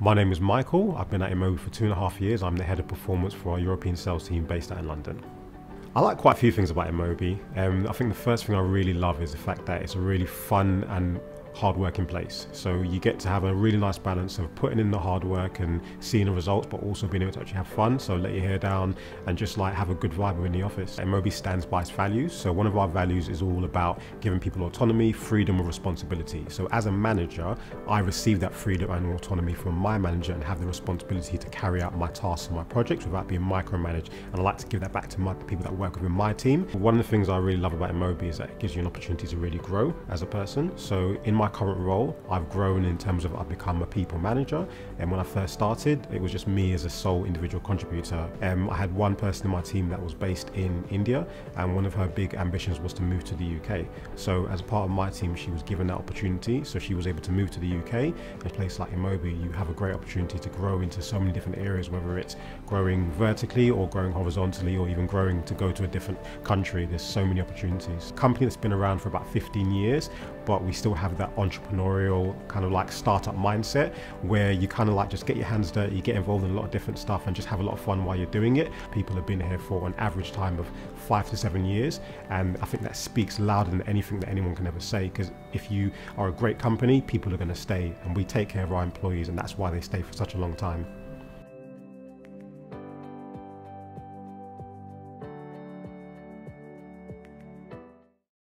My name is Michael. I've been at InMobi for two and a half years. I'm the head of performance for our European sales team based out in London. I like quite a few things about InMobi. Um, I think the first thing I really love is the fact that it's a really fun and hard work in place. So you get to have a really nice balance of putting in the hard work and seeing the results, but also being able to actually have fun. So let your hair down and just like have a good vibe within the office. InMobi stands by its values. So one of our values is all about giving people autonomy, freedom, and responsibility. So as a manager, I receive that freedom and autonomy from my manager and have the responsibility to carry out my tasks and my projects without being micromanaged. And I like to give that back to my people that work within my team. One of the things I really love about InMobi is that it gives you an opportunity to really grow as a person. So in my my current role, I've grown in terms of I've become a people manager. And when I first started, it was just me as a sole individual contributor. Um, I had one person in my team that was based in India, and one of her big ambitions was to move to the UK. So as part of my team, she was given that opportunity. So she was able to move to the UK. In a place like InMobi, you have a great opportunity to grow into so many different areas, whether it's growing vertically or growing horizontally or even growing to go to a different country. There's so many opportunities. Company that's been around for about 15 years, but we still have that entrepreneurial kind of like startup mindset where you kind of like just get your hands dirty, you get involved in a lot of different stuff and just have a lot of fun while you're doing it. People have been here for an average time of five to seven years. And I think that speaks louder than anything that anyone can ever say. Because if you are a great company, people are going to stay and we take care of our employees and that's why they stay for such a long time.